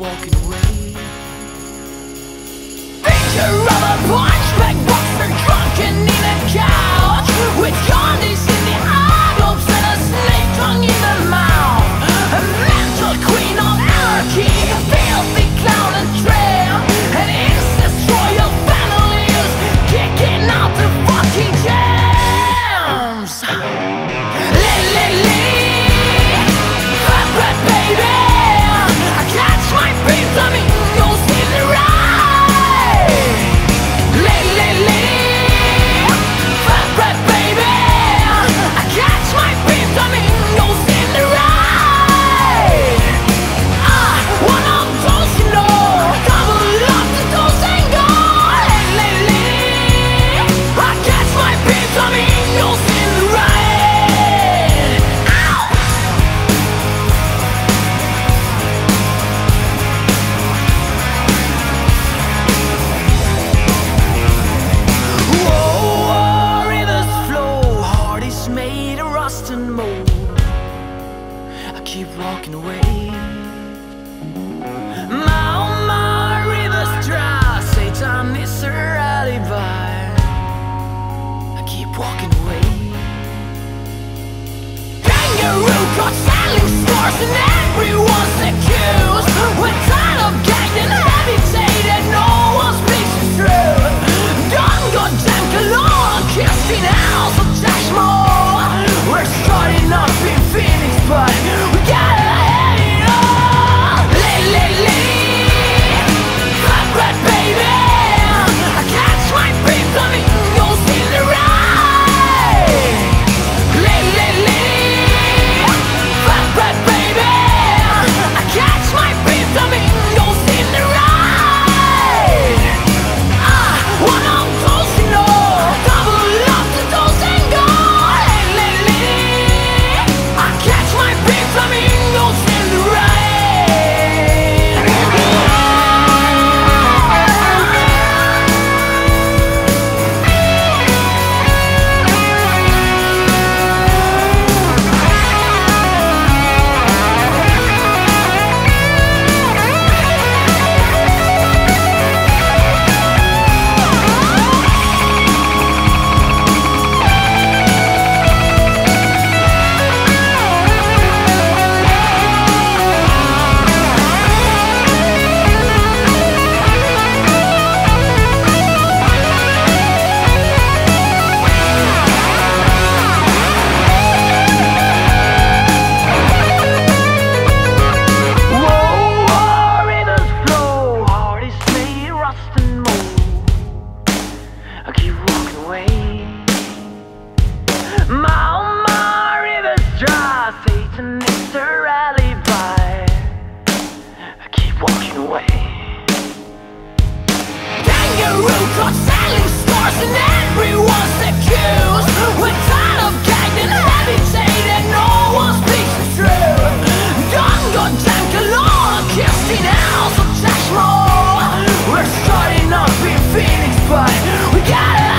Walking away. Danger selling stars and everyone's accused. We got it!